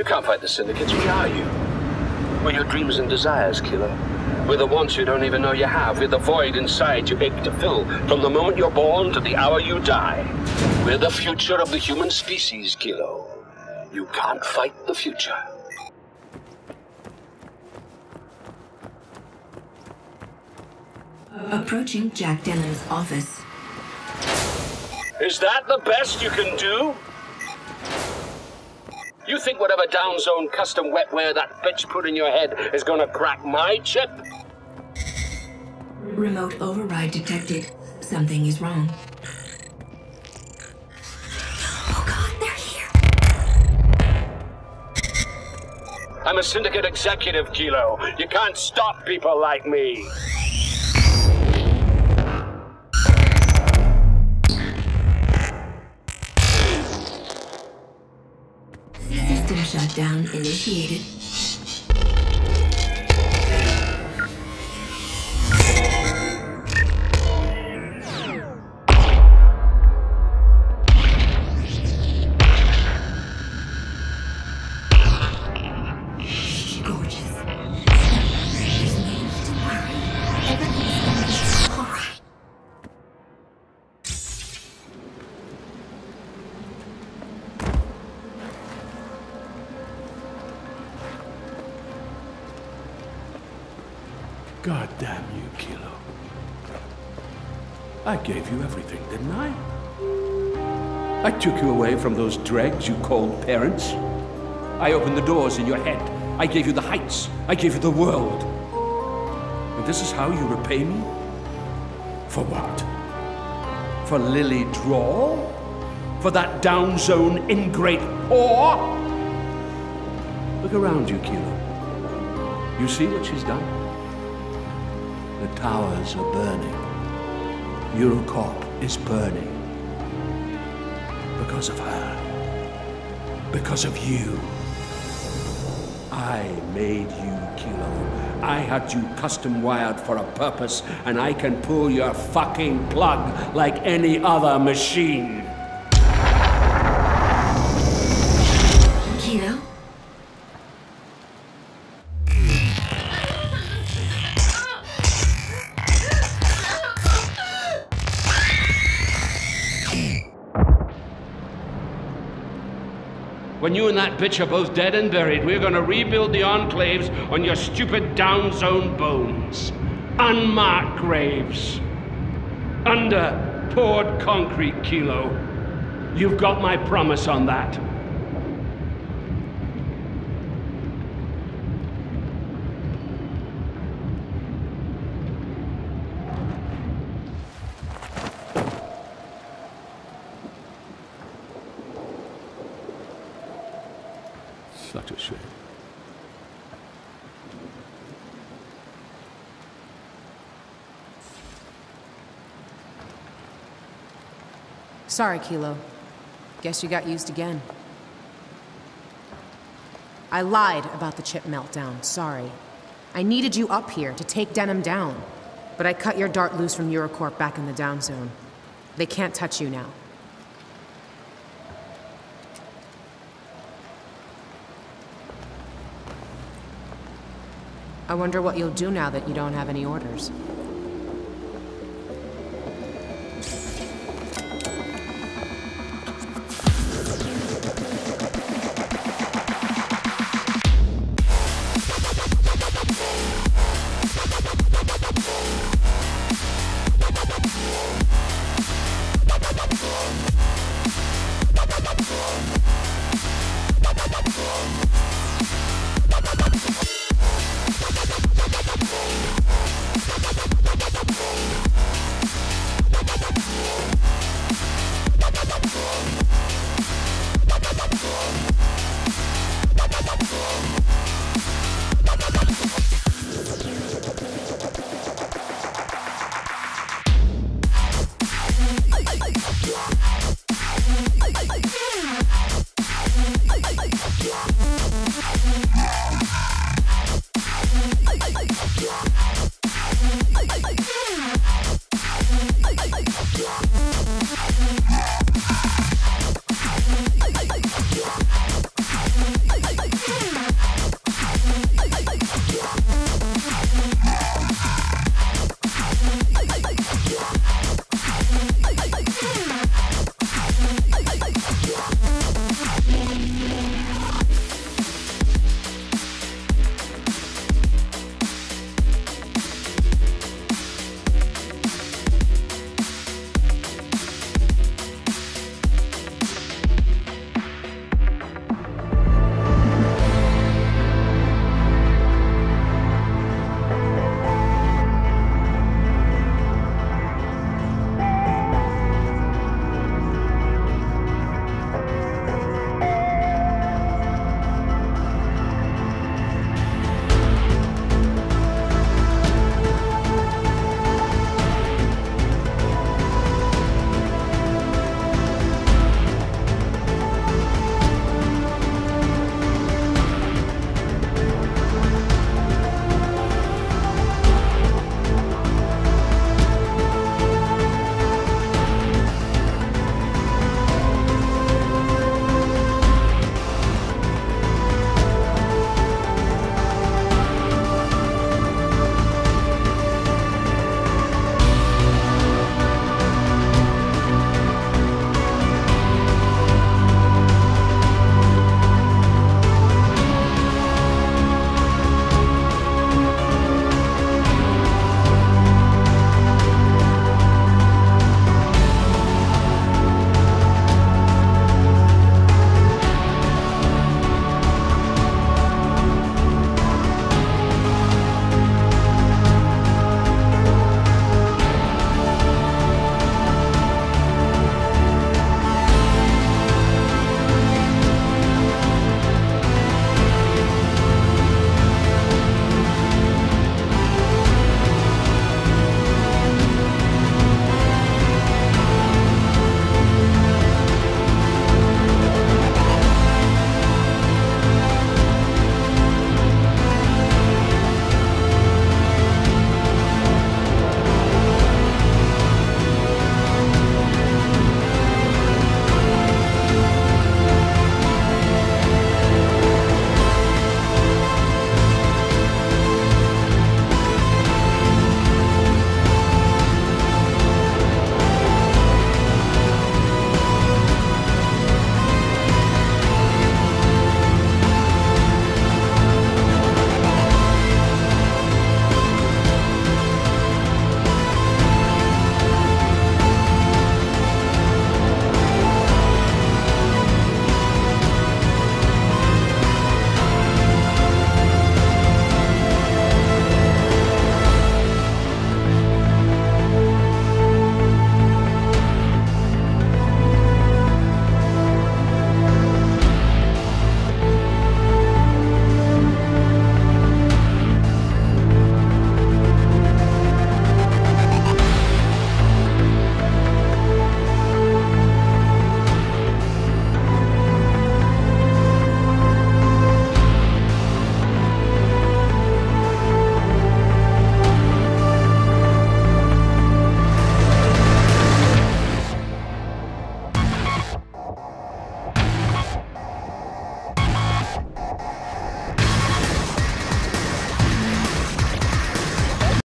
You can't fight the syndicates. We are you. We're your dreams and desires, Kilo. We're the wants you don't even know you have. We're the void inside you ache to fill from the moment you're born to the hour you die. We're the future of the human species, Kilo. You can't fight the future. Approaching Jack Denham's office. Is that the best you can do? You think whatever downzone custom wetware that bitch put in your head is gonna crack my chip? Remote override detected. Something is wrong. Oh god, they're here! I'm a syndicate executive, Kilo. You can't stop people like me. System shutdown initiated. I gave you everything, didn't I? I took you away from those dregs you called parents. I opened the doors in your head. I gave you the heights. I gave you the world. And this is how you repay me? For what? For Lily Drawl? For that down zone ingrate whore? Look around you, Kilo. You see what she's done? The towers are burning. Eurocorp is burning. Because of her. Because of you. I made you, Kilo. I had you custom wired for a purpose, and I can pull your fucking plug like any other machine. When you and that bitch are both dead and buried, we're gonna rebuild the enclaves on your stupid down zone bones. Unmarked graves. Under poured concrete, Kilo. You've got my promise on that. Such a shame. Sorry, Kilo. Guess you got used again. I lied about the chip meltdown. Sorry. I needed you up here to take Denham down. But I cut your dart loose from Eurocorp back in the down zone. They can't touch you now. I wonder what you'll do now that you don't have any orders.